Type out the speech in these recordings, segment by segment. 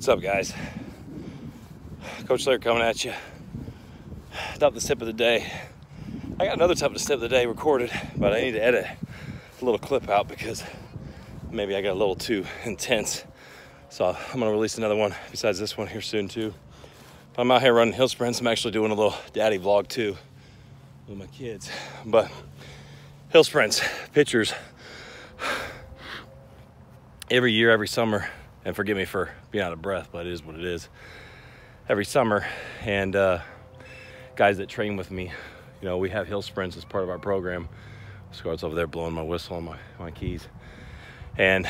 What's up, guys? Coach Slater coming at you. Toughness tip of the day. I got another top of the tip of the day recorded, but I need to edit a little clip out because maybe I got a little too intense. So I'm gonna release another one besides this one here soon too. But I'm out here running hill sprints. I'm actually doing a little daddy vlog too with my kids. But hill sprints, pictures. Every year, every summer, and forgive me for being out of breath, but it is what it is. Every summer, and uh, guys that train with me, you know, we have hill sprints as part of our program. Scarlett's over there blowing my whistle on my, my keys. And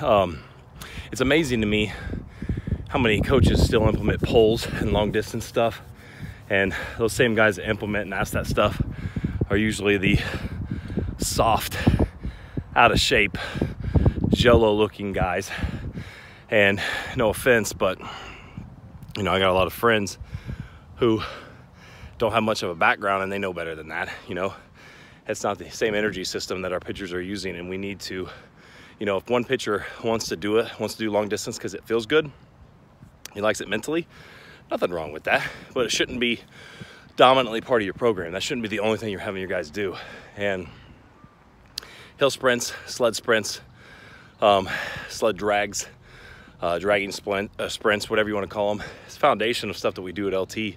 um, it's amazing to me how many coaches still implement poles and long distance stuff. And those same guys that implement and ask that stuff are usually the soft, out of shape, jello looking guys and no offense, but you know, I got a lot of friends who don't have much of a background and they know better than that, you know. It's not the same energy system that our pitchers are using and we need to, you know, if one pitcher wants to do it, wants to do long distance because it feels good, he likes it mentally, nothing wrong with that, but it shouldn't be dominantly part of your program. That shouldn't be the only thing you're having your guys do. And hill sprints, sled sprints, um, sled drags, uh, dragging splint, uh, sprints, whatever you want to call them. It's foundation of stuff that we do at LT,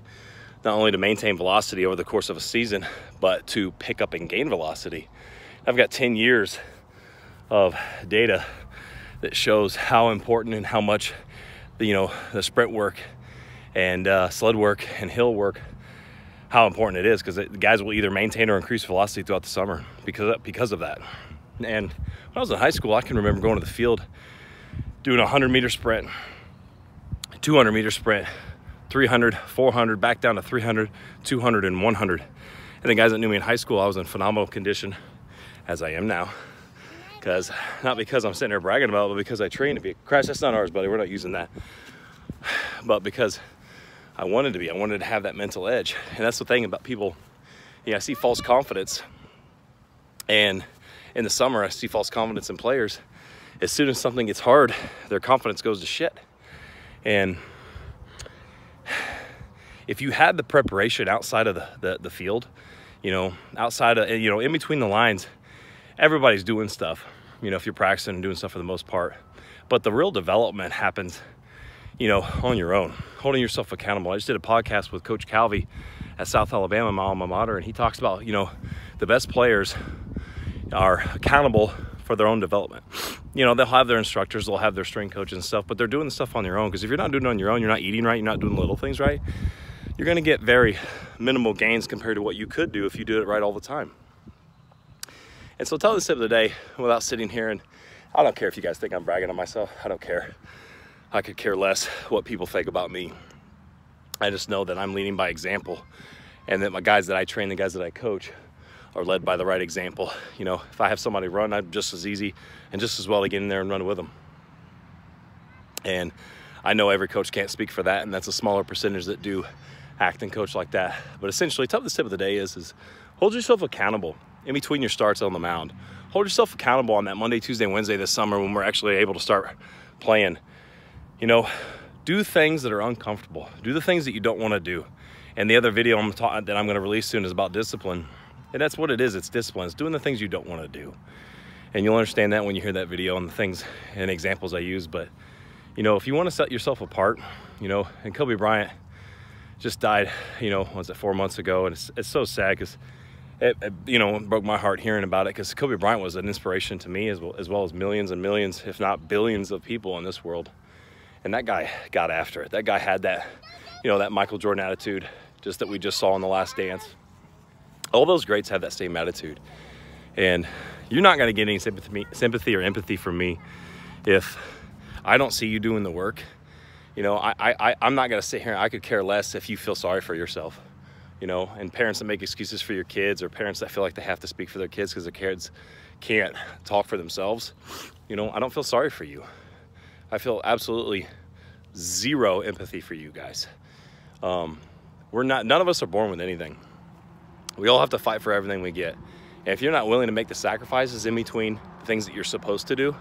not only to maintain velocity over the course of a season, but to pick up and gain velocity. I've got 10 years of data that shows how important and how much, the, you know, the sprint work and uh, sled work and hill work, how important it is because guys will either maintain or increase velocity throughout the summer because of, because of that. And when I was in high school, I can remember going to the field doing a 100 meter sprint, 200 meter sprint, 300, 400, back down to 300, 200, and 100. And the guys that knew me in high school, I was in phenomenal condition, as I am now. Because, not because I'm sitting there bragging about it, but because I trained to be. Crash, that's not ours, buddy. We're not using that. But because I wanted to be, I wanted to have that mental edge. And that's the thing about people, you know, I see false confidence. And in the summer, I see false confidence in players. As soon as something gets hard, their confidence goes to shit. And if you had the preparation outside of the, the, the field, you know, outside of, you know, in between the lines, everybody's doing stuff, you know, if you're practicing and doing stuff for the most part. But the real development happens, you know, on your own, holding yourself accountable. I just did a podcast with Coach Calvi at South Alabama, my alma mater, and he talks about, you know, the best players are accountable for their own development. You know, they'll have their instructors, they'll have their strength coaches and stuff, but they're doing the stuff on their own. Because if you're not doing it on your own, you're not eating right, you're not doing little things right, you're going to get very minimal gains compared to what you could do if you did it right all the time. And so, tell the tip of the day without sitting here and I don't care if you guys think I'm bragging on myself. I don't care. I could care less what people think about me. I just know that I'm leading by example and that my guys that I train, the guys that I coach, are led by the right example. You know, if I have somebody run, I'm just as easy and just as well to get in there and run with them. And I know every coach can't speak for that, and that's a smaller percentage that do act and coach like that. But essentially, top of the tip of the day is is hold yourself accountable in between your starts on the mound. Hold yourself accountable on that Monday, Tuesday, Wednesday this summer when we're actually able to start playing. You know, do things that are uncomfortable. Do the things that you don't want to do. And the other video I'm ta- that I'm going to release soon is about discipline. And that's what it is. It's discipline. It's doing the things you don't want to do. And you'll understand that when you hear that video and the things and examples I use. But, you know, if you want to set yourself apart, you know, and Kobe Bryant just died, you know, was it four months ago? And it's, it's so sad because it, it, you know, broke my heart hearing about it because Kobe Bryant was an inspiration to me as well, as well as millions and millions, if not billions of people in this world. And that guy got after it. That guy had that, you know, that Michael Jordan attitude just that we just saw in the last dance all those greats have that same attitude. And you're not going to get any sympathy, or empathy from me if I don't see you doing the work. You know, I, I, I'm not going to sit here and I could care less if you feel sorry for yourself. You know, and parents that make excuses for your kids or parents that feel like they have to speak for their kids because their kids can't talk for themselves. You know, I don't feel sorry for you. I feel absolutely zero empathy for you guys. Um, we're not, none of us are born with anything. We all have to fight for everything we get. And if you're not willing to make the sacrifices in between the things that you're supposed to do,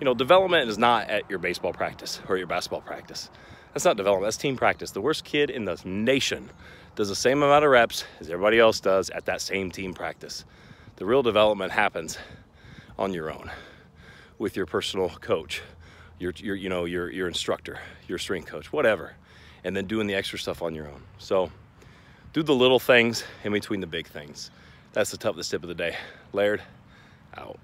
You know, development is not at your baseball practice or your basketball practice. That's not development, that's team practice. The worst kid in the nation does the same amount of reps as everybody else does at that same team practice. The real development happens on your own with your personal coach, your, your you know, your, your instructor, your strength coach, whatever, and then doing the extra stuff on your own. So do the little things in between the big things. That's the toughest tip of the day. Laird, out.